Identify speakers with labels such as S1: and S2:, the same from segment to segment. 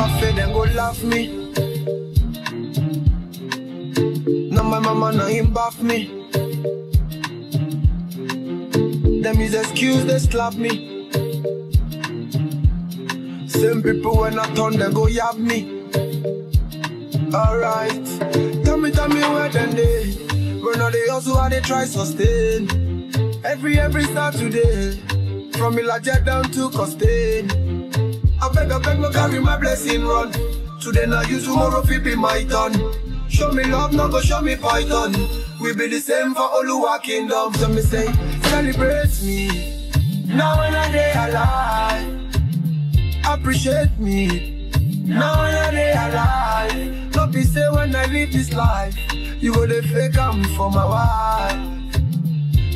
S1: I then go laugh me. Now my mama now him bath me. Them is excuse they slap me. Same people when I turn they go yab me. Alright, tell me, tell me where them they. When all they also how they try sustain. Every every Saturday, from Ilaja down to Costain. No carry my blessing run. Today now you, tomorrow fi be my turn. Show me love, no go show me python. We be the same for all Oluwa kingdom. So me say, celebrate me. Now when I day alive, appreciate me. Now when I day alive, no be say when I live this life, you go the fake am for my wife.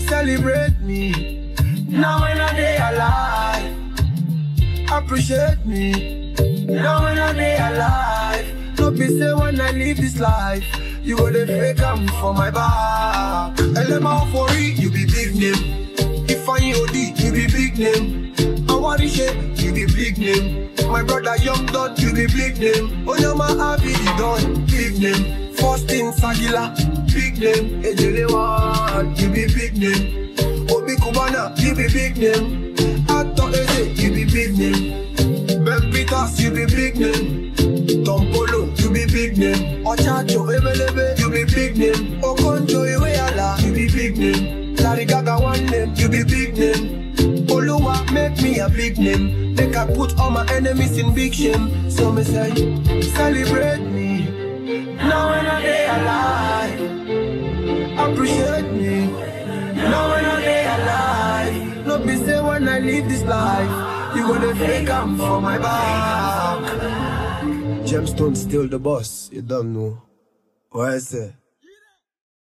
S1: Celebrate me. Now when I day alive appreciate me. Now when I day alive, no be say when I leave this life, you go the fake am for my back. Elema Ofori, you be big name. Ifeanyi Odi, you be big name. I Awarishe, you be big name. My brother Young Don, you be big name. Onyama Abidi Don, big name. Faustin Sagila, big name. Ejelewa, you be big name. Obi Cubana, you be big name. Ato Eze, you be big name. Big name. Tompolo, you be big name. Ochacho Ebelebe, you be big name. Okonjo Iweala, you be big name. Larry Gaga one name, you be big name. Oluwa make me a big name. They I put all my enemies in big shame. So me say, celebrate me. Now when I day alive, appreciate me. Now when I day alive, no be say when I live this life, you gonna fake am for my back. Gemstone still the boss, you don't know. What I say?